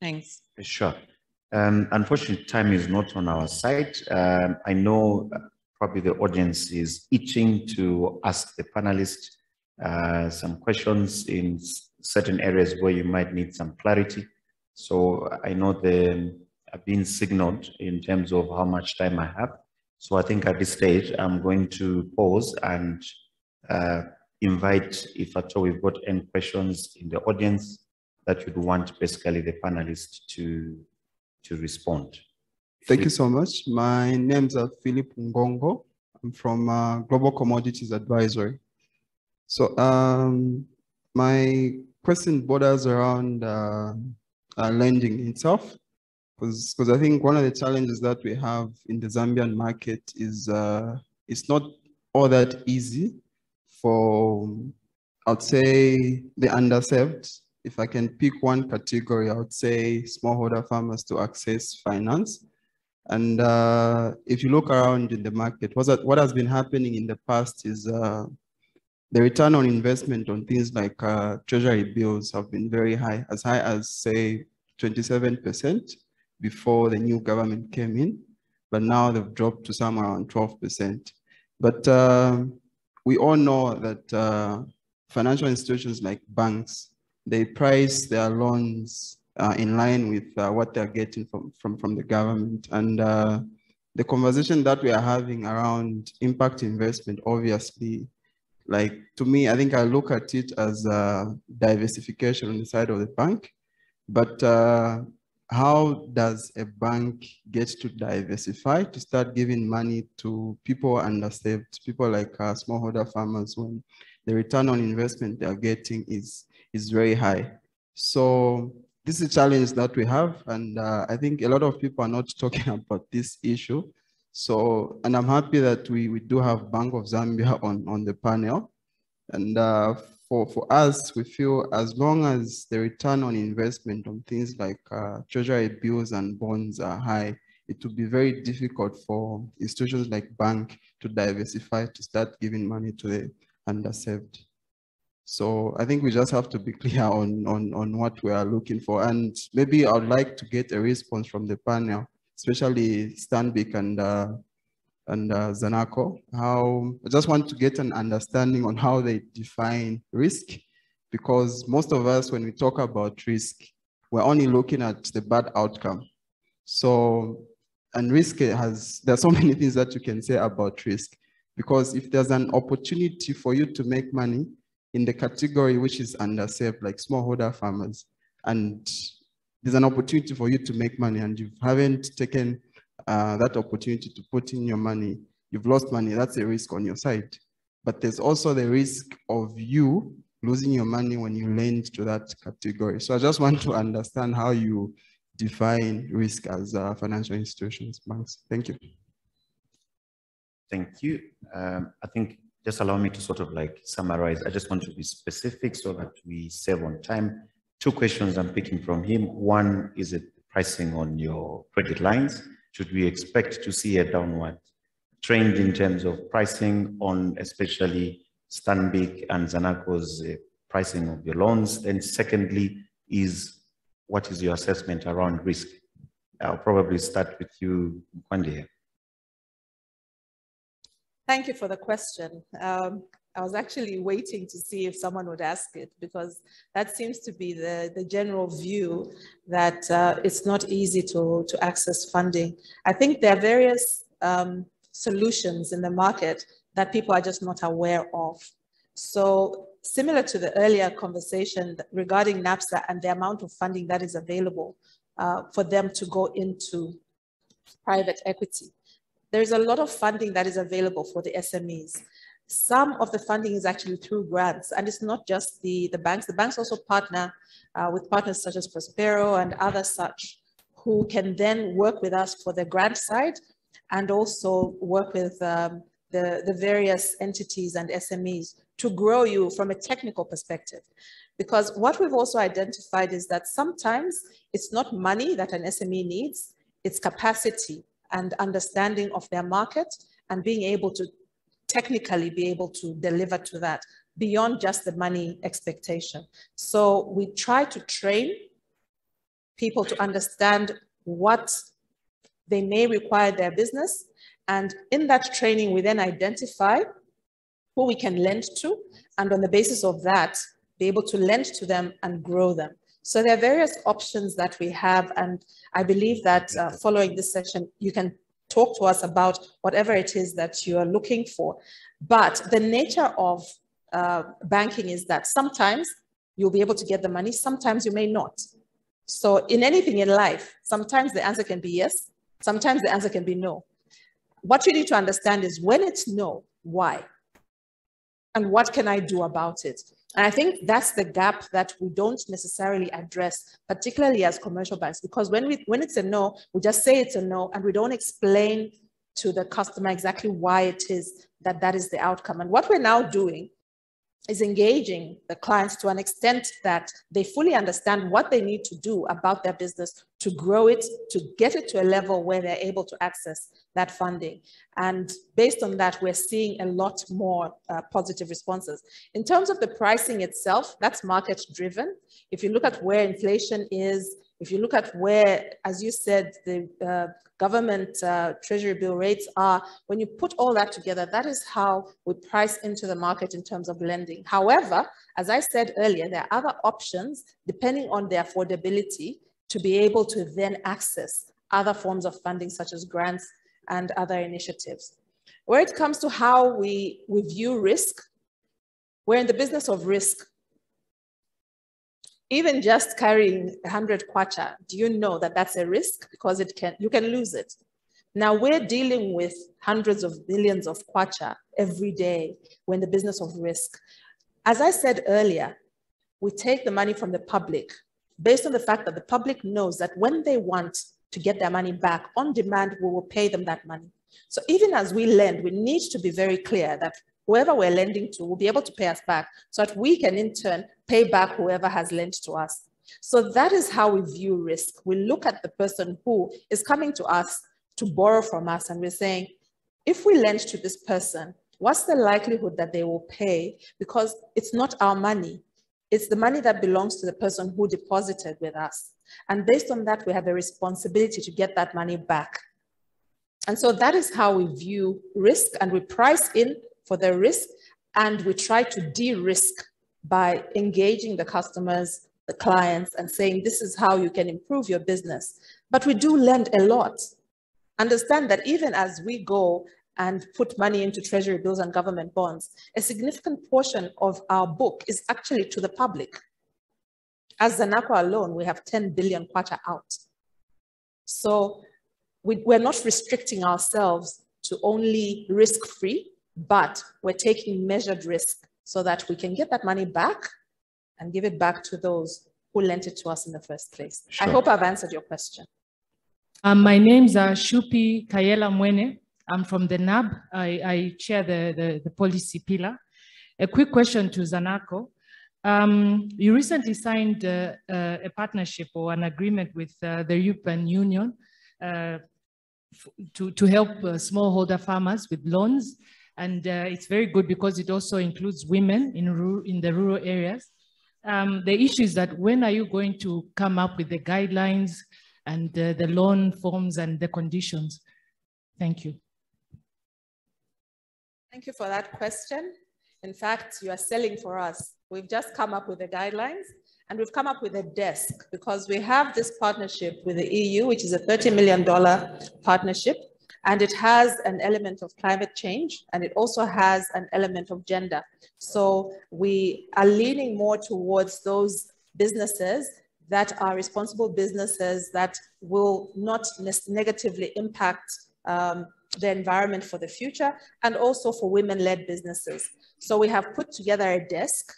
[SPEAKER 4] Thanks.
[SPEAKER 1] Sure. Um, unfortunately, time is not on our side. Um, I know probably the audience is itching to ask the panelists uh, some questions in certain areas where you might need some clarity. So I know the I've been signaled in terms of how much time I have. So I think at this stage, I'm going to pause and uh, invite, if at all we've got any questions in the audience that you'd want basically the panelists to, to respond.
[SPEAKER 6] Thank you so much. My name's uh, Philip Ngongo. I'm from uh, Global Commodities Advisory. So um, my question borders around uh, uh, lending itself, because I think one of the challenges that we have in the Zambian market is uh, it's not all that easy for, I'd say, the underserved. If I can pick one category, I would say smallholder farmers to access finance. And uh, if you look around in the market, what has been happening in the past is uh, the return on investment on things like uh, treasury bills have been very high, as high as say 27% before the new government came in, but now they've dropped to somewhere around 12%. But uh, we all know that uh, financial institutions like banks, they price their loans uh, in line with uh, what they're getting from, from, from the government. And uh, the conversation that we are having around impact investment, obviously, like to me, I think I look at it as a diversification on the side of the bank. But uh, how does a bank get to diversify to start giving money to people underserved, people like uh, smallholder farmers when the return on investment they're getting is, is very high. So this is a challenge that we have. And uh, I think a lot of people are not talking about this issue. So, and I'm happy that we, we do have Bank of Zambia on, on the panel. And uh, for, for us, we feel as long as the return on investment on things like uh, treasury bills and bonds are high, it will be very difficult for institutions like bank to diversify to start giving money to the underserved. So I think we just have to be clear on, on, on what we are looking for. And maybe I'd like to get a response from the panel, especially Stanbic and, uh, and uh, Zanaco. How, I just want to get an understanding on how they define risk, because most of us, when we talk about risk, we're only looking at the bad outcome. So, and risk has, there are so many things that you can say about risk, because if there's an opportunity for you to make money, in the category which is underserved, like smallholder farmers. And there's an opportunity for you to make money and you haven't taken uh, that opportunity to put in your money. You've lost money, that's a risk on your side. But there's also the risk of you losing your money when you lend to that category. So I just want to understand how you define risk as uh, financial institutions, banks. Thank you.
[SPEAKER 1] Thank you. Um, I think just allow me to sort of like summarize. I just want to be specific so that we save on time. Two questions I'm picking from him. One is it pricing on your credit lines? Should we expect to see a downward trend in terms of pricing on especially Stanbic and Zanaco's uh, pricing of your loans? Then secondly is what is your assessment around risk? I'll probably start with you, Kwande.
[SPEAKER 2] Thank you for the question. Um, I was actually waiting to see if someone would ask it because that seems to be the, the general view that uh, it's not easy to, to access funding. I think there are various um, solutions in the market that people are just not aware of. So similar to the earlier conversation regarding NAPSA and the amount of funding that is available uh, for them to go into private equity there's a lot of funding that is available for the SMEs. Some of the funding is actually through grants, and it's not just the, the banks. The banks also partner uh, with partners such as Prospero and other such, who can then work with us for the grant side and also work with um, the, the various entities and SMEs to grow you from a technical perspective. Because what we've also identified is that sometimes it's not money that an SME needs, it's capacity and understanding of their market and being able to technically be able to deliver to that. beyond just the money expectation. So we try to train people to understand what they may require their business. And in that training, we then identify who we can lend to. And on the basis of that, be able to lend to them and grow them. So there are various options that we have. And I believe that uh, following this session, you can talk to us about whatever it is that you are looking for. But the nature of uh, banking is that sometimes you'll be able to get the money, sometimes you may not. So in anything in life, sometimes the answer can be yes, sometimes the answer can be no. What you need to understand is when it's no, why? And what can I do about it? And I think that's the gap that we don't necessarily address, particularly as commercial banks, because when, we, when it's a no, we just say it's a no and we don't explain to the customer exactly why it is that that is the outcome. And what we're now doing is engaging the clients to an extent that they fully understand what they need to do about their business to grow it, to get it to a level where they're able to access that funding. And based on that, we're seeing a lot more uh, positive responses. In terms of the pricing itself, that's market driven. If you look at where inflation is, if you look at where, as you said, the uh, government uh, treasury bill rates are, when you put all that together, that is how we price into the market in terms of lending. However, as I said earlier, there are other options depending on the affordability to be able to then access other forms of funding such as grants and other initiatives. Where it comes to how we, we view risk, we're in the business of risk even just carrying 100 kwacha, do you know that that's a risk because it can you can lose it. Now we're dealing with hundreds of billions of kwacha every day. We're in the business of risk. As I said earlier, we take the money from the public based on the fact that the public knows that when they want to get their money back on demand, we will pay them that money. So even as we lend, we need to be very clear that whoever we're lending to will be able to pay us back so that we can in turn pay back whoever has lent to us. So that is how we view risk. We look at the person who is coming to us to borrow from us and we're saying, if we lend to this person, what's the likelihood that they will pay? Because it's not our money. It's the money that belongs to the person who deposited with us. And based on that, we have a responsibility to get that money back. And so that is how we view risk and we price in for the risk and we try to de-risk by engaging the customers, the clients and saying, this is how you can improve your business. But we do lend a lot. Understand that even as we go and put money into treasury bills and government bonds, a significant portion of our book is actually to the public. As Zanaco alone, we have 10 billion kwacha out. So we, we're not restricting ourselves to only risk-free, but we're taking measured risk so that we can get that money back and give it back to those who lent it to us in the first place. Sure. I hope I've answered your question.
[SPEAKER 7] Um, my name's uh, Shupi Kayela Mwene. I'm from the NAB. I, I chair the, the, the, policy pillar. A quick question to Zanaco. Um, you recently signed uh, uh, a partnership or an agreement with uh, the European Union uh, to, to help uh, smallholder farmers with loans. And uh, it's very good because it also includes women in, in the rural areas. Um, the issue is that when are you going to come up with the guidelines and the loan forms and the conditions? Thank you.
[SPEAKER 2] Thank you for that question. In fact, you are selling for us. We've just come up with the guidelines and we've come up with a desk because we have this partnership with the EU, which is a $30 million partnership and it has an element of climate change and it also has an element of gender. So we are leaning more towards those businesses that are responsible businesses that will not negatively impact um, the environment for the future and also for women-led businesses. So we have put together a desk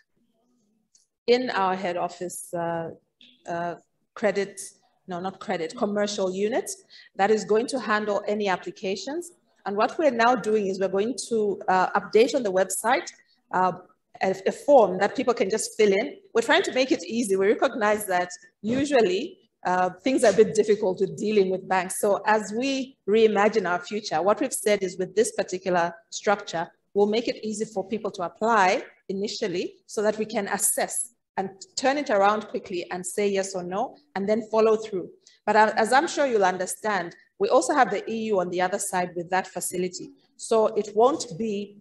[SPEAKER 2] in our head office uh, uh, credit no, not credit, commercial unit that is going to handle any applications. And what we're now doing is we're going to uh, update on the website uh, a, a, form that people can just fill in. We're trying to make it easy. We recognize that usually uh, things are a bit difficult with dealing with banks. So as we reimagine our future, what we've said is with this particular structure, we'll make it easy for people to apply initially so that we can assess and turn it around quickly and say yes or no, and then follow through. But as I'm sure you'll understand, we also have the EU on the other side with that facility. So it won't be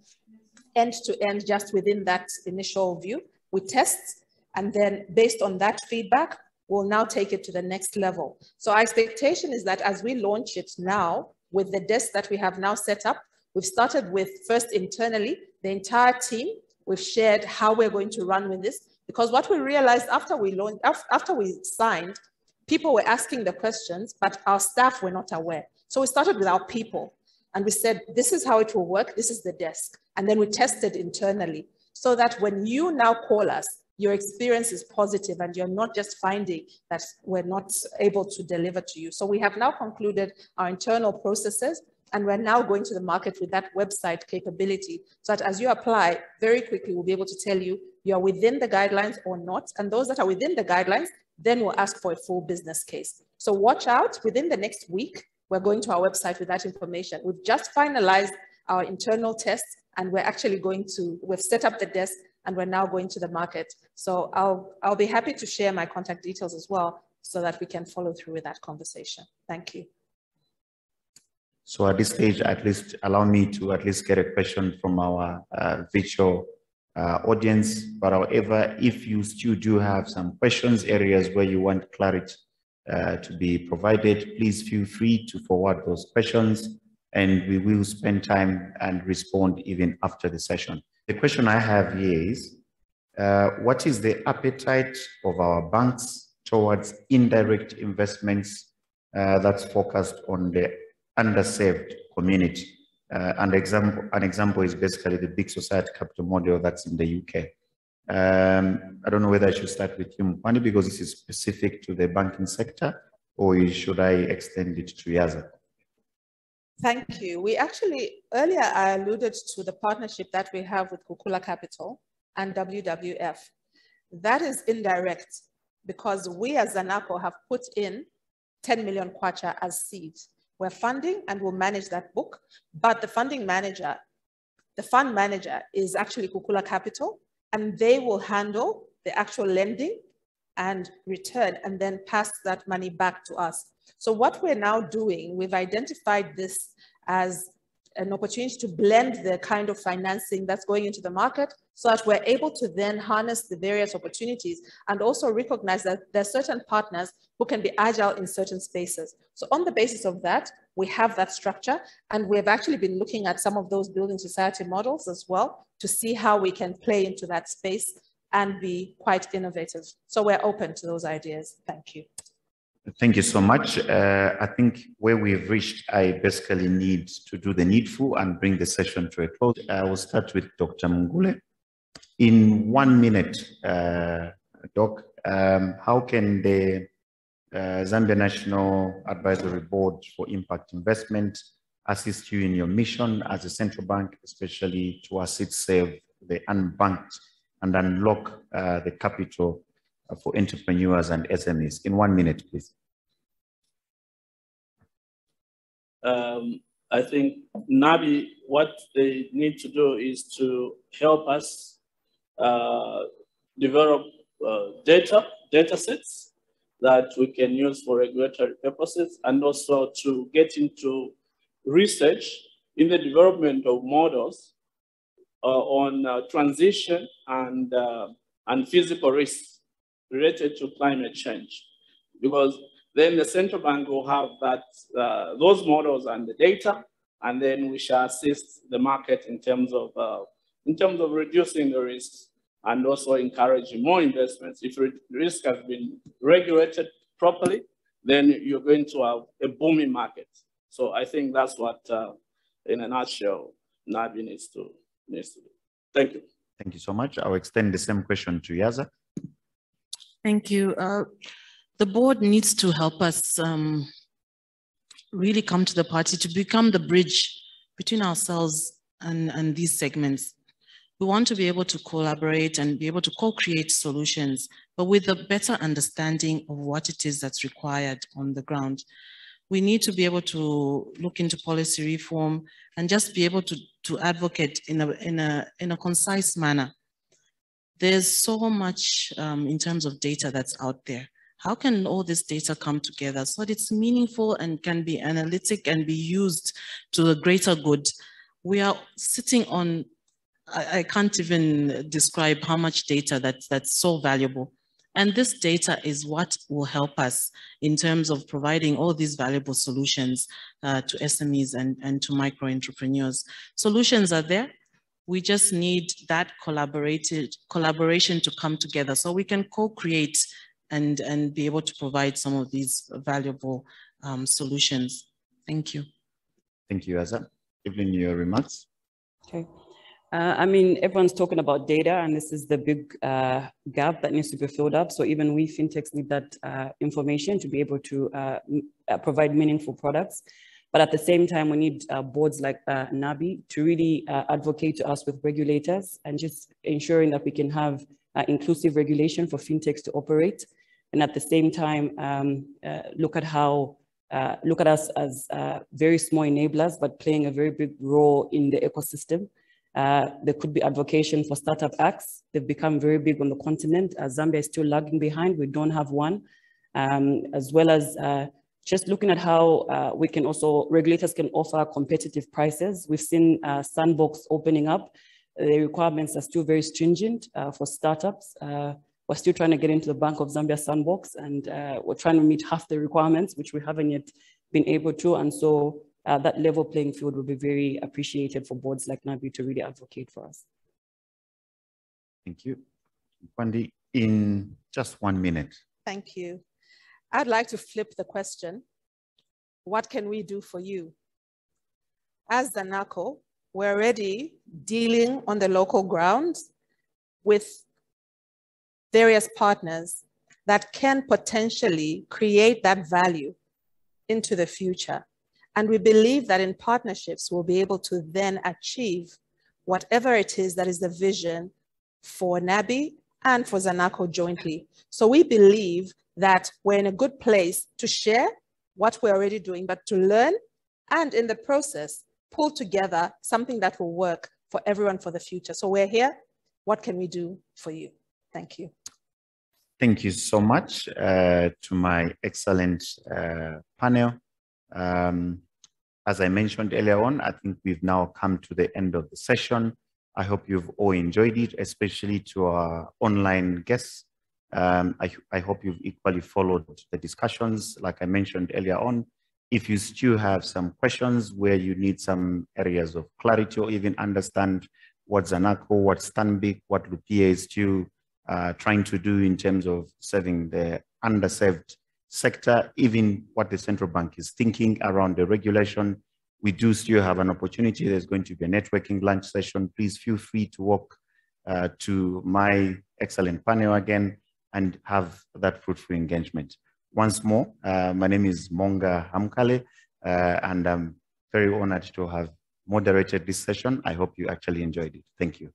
[SPEAKER 2] end to end just within that initial view. We test, and then based on that feedback, we'll now take it to the next level. So our expectation is that as we launch it now, with the desk that we have now set up, we've started with first internally, the entire team, we've shared how we're going to run with this, because what we realized after we launched, after we signed, people were asking the questions, but our staff were not aware. So we started with our people and we said, this is how it will work. This is the desk. And then we tested internally so that when you now call us, your experience is positive and you're not just finding that we're not able to deliver to you. So we have now concluded our internal processes and we're now going to the market with that website capability so that as you apply very quickly, we'll be able to tell you you're within the guidelines or not. And those that are within the guidelines, then we'll ask for a full business case. So watch out within the next week, we're going to our website with that information. We've just finalized our internal tests and we're actually going to, we've set up the desk and we're now going to the market. So I'll, I'll be happy to share my contact details as well so that we can follow through with that conversation. Thank you.
[SPEAKER 1] So at this stage, at least allow me to at least get a question from our uh, virtual uh, audience. But however, if you still do have some questions, areas where you want clarity uh, to be provided, please feel free to forward those questions and we will spend time and respond even after the session. The question I have here is, uh, what is the appetite of our banks towards indirect investments uh, that's focused on the underserved community? Uh, an example, an example is basically the big society capital model that's in the UK. Um, I don't know whether I should start with you, Mukwandi, because this is specific to the banking sector, or should I extend it to Yaza?
[SPEAKER 2] Thank you. We actually, earlier I alluded to the partnership that we have with Kukula Capital and WWF. That is indirect because we as Zanaco have put in 10 million kwacha as seed. We're funding and we'll manage that book, but the funding manager, the fund manager is actually Kukula Capital and they will handle the actual lending and return and then pass that money back to us. So what we're now doing, we've identified this as an opportunity to blend the kind of financing that's going into the market so that we're able to then harness the various opportunities and also recognize that there are certain partners who can be agile in certain spaces. So on the basis of that, we have that structure and we've actually been looking at some of those building society models as well to see how we can play into that space and be quite innovative. So we're open to those ideas. Thank you.
[SPEAKER 1] Thank you so much. Uh, I think where we've reached, I basically need to do the needful and bring the session to a close. I will start with Dr. Mungule. In one minute, uh, Doc, um, how can the uh, Zambia National Advisory Board for Impact Investment assist you in your mission as a central bank, especially to assist save the unbanked and unlock uh, the capital for entrepreneurs and SMEs? In one minute, please.
[SPEAKER 5] Um, I think NABI, what they need to do is to help us uh, develop uh, data, data sets that we can use for regulatory purposes and also to get into research in the development of models uh, on uh, transition and, uh, and physical risks related to climate change. Because then the central bank will have that, uh, those models and the data, and then we shall assist the market in terms of, uh, in terms of reducing the risks and also encouraging more investments. If risk has been regulated properly, then you're going to have a booming market. So I think that's what, uh, in a nutshell, NABI needs to, needs to do. Thank you.
[SPEAKER 1] Thank you so much. I'll extend the same question to Yaza.
[SPEAKER 4] Thank you. Uh, the board needs to help us um, really come to the party to become the bridge between ourselves and, and these segments. We want to be able to collaborate and be able to co-create solutions, but with a better understanding of what it is that's required on the ground. We need to be able to look into policy reform and just be able to, to advocate in a, in, a, in a concise manner there's so much um, in terms of data that's out there. How can all this data come together so that it's meaningful and can be analytic and be used to the greater good? We are sitting on, I, I can't even describe how much data that's, that's so valuable. And this data is what will help us in terms of providing all these valuable solutions uh, to SMEs and, and to micro entrepreneurs. Solutions are there. We just need that collaborated collaboration to come together so we can co-create and, and be able to provide some of these valuable um, solutions. Thank you.
[SPEAKER 1] Thank you, Aza. Evelyn, your remarks?
[SPEAKER 3] Okay. Uh, I mean, everyone's talking about data, and this is the big uh, gap that needs to be filled up. So even we fintechs need that uh, information to be able to uh, uh, provide meaningful products. But at the same time, we need uh, boards like NABI to really advocate to us with regulators and just ensuring that we can have inclusive regulation for fintechs to operate. And at the same time, um, look at how look at us as very small enablers, but playing a very big role in the ecosystem. Uh, there could be advocacy for startup acts. They've become very big on the continent. Uh, Zambia is still lagging behind. We don't have one. Um, as well as uh, just looking at how uh, we can also, regulators can offer competitive prices. We've seen uh, Sandbox opening up. The requirements are still very stringent uh, for startups. we're still trying to get into the Bank of Zambia Sandbox and we're trying to meet half the requirements, which we haven't yet been able to. And so uh, that level playing field would be very appreciated for boards like NABI to really advocate for us.
[SPEAKER 1] Thank you. Wendy, in just one minute.
[SPEAKER 2] Thank you. I'd like to flip the question. What can we do for you? As Zanaco, we're already dealing on the local ground with various partners that can potentially create that value into the future. And we believe that in partnerships, we'll be able to then achieve whatever it is that is the vision for NABI and for Zanaco jointly. So we believe that we're in a good place to share what we're already doing, but to learn and in the process, pull together something that will work for everyone for the future. So we're here. What can we do for you? Thank you.
[SPEAKER 1] Thank you so much uh, to my excellent uh, panel. Um, as I mentioned earlier on, I think we've now come to the end of the session. I hope you've all enjoyed it, especially to our online guests. Um, I, I hope you've equally followed the discussions. Like I mentioned earlier on, if you still have some questions where you need some areas of clarity or even understand what Zanaco, what Stanbic, what Lupiya is still uh, trying to do in terms of serving the underserved sector, even what the central bank is thinking around the regulation. We do still have an opportunity. There's going to be a networking lunch session. Please feel free to walk uh, to my excellent panel again and have that fruitful engagement. Once more, uh, my name is Moonga Hamukale, uh, and I'm very honored to have moderated this session. I hope you actually enjoyed it. Thank you.